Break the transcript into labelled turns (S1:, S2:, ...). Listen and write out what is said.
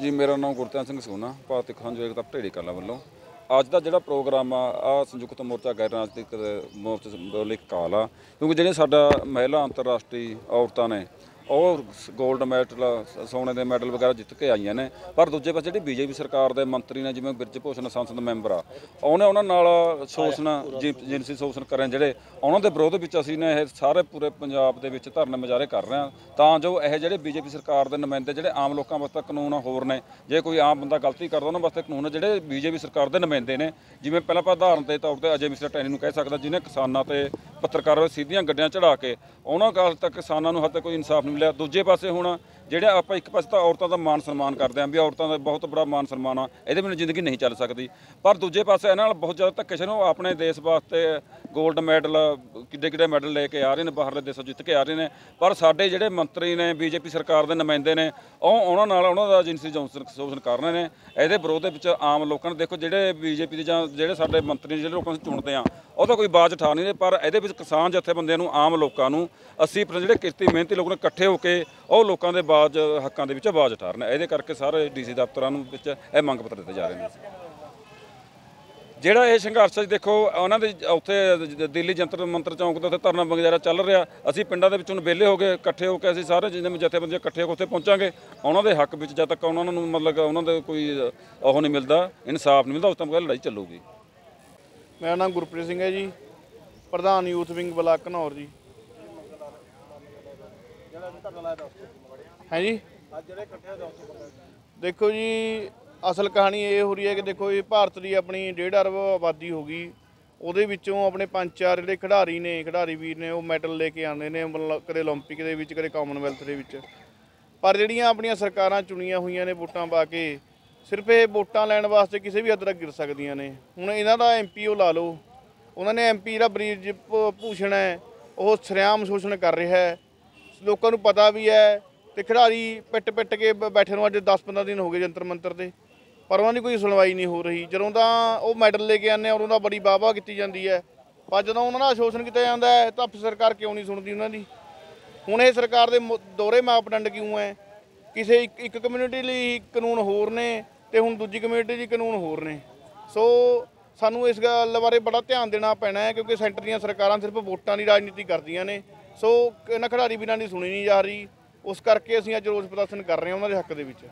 S1: ਜੀ, ਮੇਰਾ ਨਾਮ ਗੁਰਤਿਆਨ ਸਿੰਘ ਸੋਨਾ, ਭਾਰਤੀ ਕਿਸਾਨ ਯੋਜਨਾ ਤਾਂ ਢੇੜੀ ਕਲਾਂ ਵੱਲੋਂ। ਅੱਜ ਦਾ ਜਿਹੜਾ ਪ੍ਰੋਗਰਾਮ ਆ ਆ ਸੰਯੁਕਤ ਮੋਰਚਾ ਗੈਰ ਰਾਜਨੀਤਿਕ ਮੋਰਚੇ ਲਈ ਕਾਲ ਆ, ਕਿਉਂਕਿ ਜਿਹੜੇ ਸਾਡਾ ਮਹਿਲਾ ਅੰਤਰਰਾਸ਼ਟਰੀ ਔਰਤਾਂ ਨੇ ਉਹ 골ਡ ਮੈਡਲ ਸੋਨੇ ਦੇ ਮੈਡਲ ਵਗੈਰਾ ਜਿੱਤ ਕੇ ਆਈਆਂ ਨੇ। ਪਰ ਦੂਜੇ ਪਾਸੇ ਜਿਹੜੀ ਬੀਜੇਪੀ ਸਰਕਾਰ ਦੇ ਮੰਤਰੀ ਨੇ, ਜਿਵੇਂ ਬਿਰਜ ਭੂਸ਼ਣ ਸੰਸਦ ਮੈਂਬਰ ਆ, ਉਹਨੇ ਉਹਨਾਂ ਨਾਲ ਸ਼ੋਸ਼ਣ, ਜਿ- ਜਿਨਸੀ ਸ਼ੋਸ਼ਣ ਕਰਨ ਜਿਹੜੇ ਉਹਨਾਂ ਦੇ ਵਿਰੋਧ ਵਿੱਚ ਅਸੀਂ ਨੇ, ਇਹ ਸਾਰੇ ਪੂਰੇ ਪੰਜਾਬ ਦੇ ਵਿੱਚ ਧਰਨੇ ਮੁਜ਼ਾਹਰੇ ਕਰ ਰਹੇ ਹਾਂ। ਤਾਂ ਜੋ ਇਹ ਜਿਹੜੇ ਬੀਜੇਪੀ ਸਰਕਾਰ ਦੇ ਨੁਮਾਇੰਦੇ ਜਿਹੜੇ ਆਮ ਲੋਕਾਂ ਵਾਸਤੇ ਕਾਨੂੰਨ ਹੋਰ ਨੇ, ਜੇ ਕੋਈ ਆਮ ਬੰਦਾ ਗਲਤੀ ਕਰਦਾ, ਉਹਨਾਂ ਵਾਸਤੇ ਕਾਨੂੰਨ ਆ ਜਿਹੜੇ ਬੀਜੇਪੀ ਸਰਕਾਰ ਦੇ ਨੁਮਾਇੰਦੇ ਨੇ, ਜਿਵੇਂ ਪਹਿਲਾਂ ਆਪਾਂ ਉਦਾਹਰਨ ਦੇ ਤੌਰ ਤੇ ਅਜੇ ਮਿਸਟਰ ਟੈਨੀ ਨੂੰ ਕਹਿ ਸਕਦਾ, ਜਿਹਨੇ ਕਿਸਾਨਾਂ ਤੇ ਪੱਤਰਕਾਰਾਂ 'ਤੇ ਸਿੱਧੀਆਂ ਗੱਡੀਆਂ ਚੜਾ ਕੇ, ਉਹਨਾਂ ਕਾਲ ਤੱਕ ਕਿਸਾਨਾਂ ਨੂੰ ਹੱਦ ਤੱਕ ਕੋਈ ਇਨਸਾਫ ਨਹੀਂ ਮਿਲਿਆ। ਦੂਜੇ ਪਾਸੇ ਹੁਣ ਜਿਹੜੇ ਆਪਾਂ ਇੱਕ ਪਾਸੇ ਤਾਂ ਔਰਤਾਂ ਦਾ ਮਾਨ ਸਨਮਾਨ ਕਰਦੇ ਆਂ ਵੀ ਔਰਤਾਂ ਦਾ ਬਹੁਤ ਬੜਾ ਮਾਨ ਸਨਮਾਨ ਆ, ਇਹਦੇ ਬਿਨਾਂ ਜ਼ਿੰਦਗੀ ਨਹੀਂ ਚੱਲ ਸਕਦੀ। ਪਰ ਦੂਜੇ ਪਾਸੇ ਇਹਨਾਂ ਨਾਲ ਬਹੁਤ ਜ਼ਿਆਦਾ ਧੱਕੇ ਨੂੰ ਆਪਣੇ ਦੇਸ਼ ਵਾਸਤੇ 골ਡ ਮੈਡਲ ਕਿੱਡੇ ਕਿੱਡੇ ਮੈਡਲ ਲੈ ਕੇ ਆ ਰਹੇ ਨੇ, ਬਾਹਰਲੇ ਦੇਸ਼ੋਂ ਜਿੱਤ ਕੇ ਆ ਰਹੇ ਨੇ। ਪਰ ਸਾਡੇ ਜਿਹੜੇ ਮੰਤਰੀ ਨੇ, ਬੀਜੇਪੀ ਸਰਕਾਰ ਦੇ ਨੁਮਾਇੰਦੇ ਨੇ, ਉਹ ਉਹਨਾਂ ਨਾਲ ਉਹਨਾਂ ਦਾ ਜਿਨਸੀ ਜੌਂਸਨ ਸ਼ੋਸ਼ਣ ਕਰ ਰਹੇ ਨੇ। ਇਹਦੇ ਵਿਰੋਧ ਦੇ ਵਿੱਚ ਆਮ ਲੋਕਾਂ ਨੇ ਦੇਖੋ, ਜਿਹੜੇ ਬੀਜੇਪੀ ਦੇ ਜਾਂ ਜਿਹੜੇ ਸਾਡੇ ਮੰਤਰੀ ਨੇ, ਜਿਹੜੇ ਲੋਕਾਂ ਨੂੰ ਚੁਣਦੇ ਆ, ਉਹ ਤਾਂ ਕੋਈ ਬਾਜ਼ ਉਠਾ ਨਹੀਂ ਰਹੇ। ਪਰ ਇਹਦੇ ਵਿੱਚ ਕਿਸਾਨ ਜਥੇਬੰਦੀਆਂ ਨੂੰ, ਆਮ ਲੋਕਾਂ ਨੂੰ 80% ਜਿਹੜੇ ਕਿਰਤੀ ਮਿਹਨਤੀ ਲੋਕ ਨੇ, ਇਕੱਠੇ ਹੋ ਕੇ ਉਹ ਲੋਕਾਂ ਦੇ ਬਾਜ਼, ਹੱਕਾਂ ਦੇ ਵਿੱਚ ਆਵਾਜ਼ ਉਠਾ ਰਹੇ ਨੇ। ਇਹਦੇ ਕਰਕੇ ਸਾਰੇ ਡੀਸੀ ਦਫ਼ਤਰਾਂ ਨੂੰ ਵਿੱਚ ਇਹ ਮੰਗ ਪੱਤਰ ਦਿੱਤੇ ਜਾ ਰਹੇ ਨੇ। ਜਿਹੜਾ ਇਹ ਸੰਘਰਸ਼ ਹੈ, ਦੇਖੋ, ਉਹਨਾਂ ਦੇ ਉੱਥੇ ਦਿੱਲੀ ਜੰਤਰ ਮੰਤਰ ਚੌਂਕ ਦੇ ਉੱਥੇ ਧਰਨਾ ਮੁਜ਼ਾਹਰਾ ਚੱਲ ਰਿਹਾ। ਅਸੀਂ ਪਿੰਡਾਂ ਦੇ ਵਿੱਚ ਹੁਣ ਵਿਹਲੇ ਹੋ ਗਏ, ਇਕੱਠੇ ਹੋ ਕੇ ਅਸੀਂ ਸਾਰੇ ਜਿੰਨੇ ਜਥੇਬੰਦੀਆਂ ਇਕੱਠੇ ਹੋ ਕੇ ਉੱਥੇ ਪਹੁੰਚਾਂਗੇ। ਉਹਨਾਂ ਦੇ ਹੱਕ ਵਿੱਚ ਜਦ ਤੱਕ ਉਹਨਾਂ ਨੂੰ ਮਤਲਬ ਉਹਨਾਂ ਦੇ ਕੋਈ ਉਹ ਨਹੀਂ ਮਿਲਦਾ, ਇਨਸਾਫ ਨਹੀਂ ਮਿਲਦਾ, ਉਸ ਤੱਕ ਲੜਾਈ ਚੱਲੂਗੀ।
S2: ਮੇਰਾ ਨਾਮ ਗੁਰਪ੍ਰੀਤ ਸਿੰਘ ਹੈ ਜੀ, ਪ੍ਰਧਾਨ ਯੂਥ ਵਿੰਗ ਬਲਾਕ ਘਨੌਰ ਜੀ। ਹੈ ਜੀ? ਦੇਖੋ ਜੀ ਅਸਲ ਕਹਾਣੀ ਇਹ ਹੋ ਰਹੀ ਹੈ ਕਿ ਦੇਖੋ ਇਹ ਭਾਰਤ ਦੀ ਆਪਣੀ 1.5 ਅਰਬ ਆਬਾਦੀ ਹੋ ਗਈ ਉਹਦੇ ਵਿੱਚੋਂ ਆਪਣੇ ਪੰਜ ਚਾਰ ਜਿਹੜੇ ਖਿਡਾਰੀ ਨੇ ਖਿਡਾਰੀ ਵੀਰ ਨੇ ਉਹ ਮੈਡਲ ਲੈ ਕੇ ਆਉਂਦੇ ਨੇ ਮਤਲਬ ਕਦੇ 올림픽 ਦੇ ਵਿੱਚ ਕਦੇ ਕਾਮਨਵੈਲਥ ਦੇ ਵਿੱਚ ਪਰ ਜਿਹੜੀਆਂ ਆਪਣੀਆਂ ਸਰਕਾਰਾਂ ਚੁਣੀਆਂ ਹੋਈਆਂ ਨੇ ਵੋਟਾਂ ਪਾ ਕੇ ਸਿਰਫ ਇਹ ਵੋਟਾਂ ਲੈਣ ਵਾਸਤੇ ਕਿਸੇ ਵੀ ਹੱਦ ਤੱਕ ਗਿਰ ਸਕਦੀਆਂ ਨੇ ਹੁਣ ਇਹਨਾਂ ਦਾ ਐਮਪੀ ਉਹ ਲਾ ਲਓ ਉਹਨਾਂ ਨੇ ਐਮਪੀ ਜਿਹੜਾ ਬਰੀਜ ਭ- ਭੂਸ਼ਣ ਹੈ ਉਹ ਸ਼ਰੇਆਮ ਸ਼ੋਸ਼ਣ ਕਰ ਰਿਹਾ ਹੈ ਲੋਕਾਂ ਨੂੰ ਪਤਾ ਵੀ ਹੈ ਤੇ ਖਿਡਾਰੀ ਪਿੱਟ ਪਿੱਟ ਕੇ ਬ- ਬੈਠੇ ਨੂੰ ਅੱਜ 10-15 ਦਿਨ ਹੋ ਗਏ ਜੰਤਰ ਮੰਤਰ ਤੇ ਪਰ ਉਹਨਾਂ ਦੀ ਕੋਈ ਸੁਣਵਾਈ ਨਹੀਂ ਹੋ ਰਹੀ। ਜਦੋਂ ਤਾਂ ਉਹ ਮੈਡਲ ਲੈ ਕੇ ਆਉਂਦੇ ਆ, ਉਦੋਂ ਤਾਂ ਬੜੀ ਵਾਹਵਾ ਕੀਤੀ ਜਾਂਦੀ ਹੈ। ਪਰ ਜਦੋਂ ਉਹਨਾਂ ਦਾ ਸ਼ੋਸ਼ਣ ਕੀਤਾ ਜਾਂਦਾ ਹੈ, ਤਾਂ ਸਰਕਾਰ ਕਿਉਂ ਨਹੀਂ ਸੁਣਦੀ ਉਹਨਾਂ ਦੀ? ਹੁਣ ਇਹ ਸਰਕਾਰ ਦੇ ਮੁ- ਦੋਹਰੇ ਮਾਪਦੰਡ ਕਿਉਂ ਹੈ? ਕਿਸੇ ਇੱਕ ਇੱਕ ਕਮਿਊਨਿਟੀ ਲਈ ਕਾਨੂੰਨ ਹੋਰ ਨੇ ਤੇ ਹੁਣ ਦੂਜੀ ਕਮਿਊਨਿਟੀ ਲਈ ਕਾਨੂੰਨ ਹੋਰ ਨੇ। ਸੋ ਸਾਨੂੰ ਇਸ ਗੱਲ ਬਾਰੇ ਬੜਾ ਧਿਆਨ ਦੇਣਾ ਪੈਣਾ ਹੈ, ਕਿਉਂਕਿ ਸੈਂਟਰ ਦੀਆਂ ਸਰਕਾਰਾਂ ਸਿਰਫ ਵੋਟਾਂ ਦੀ ਰਾਜਨੀਤੀ ਕਰਦੀਆਂ ਨੇ। ਸੋ ਇਹਨਾਂ ਖਿਡਾਰੀ ਵੀਰਾਂ ਦੀ ਸੁਣੀ ਨਹੀਂ ਜਾ ਰਹੀ। ਉਸ ਕਰਕੇ ਅਸੀਂ ਅੱਜ ਰੋਸ ਪ੍ਰਦਰਸ਼ਨ ਕਰ ਰਹੇ ਹਾਂ ਉਹਨਾਂ ਦੇ ਹੱਕ ਦੇ ਵਿੱਚ।